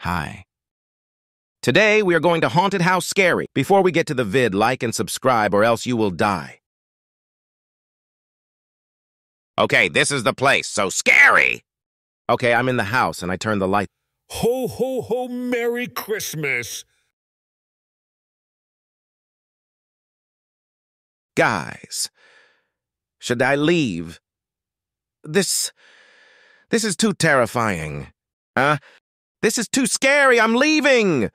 Hi. Today, we are going to Haunted House Scary. Before we get to the vid, like and subscribe or else you will die. Okay, this is the place, so scary! Okay, I'm in the house and I turn the light. Ho, ho, ho, Merry Christmas! Guys, should I leave? This... this is too terrifying. Huh? This is too scary, I'm leaving!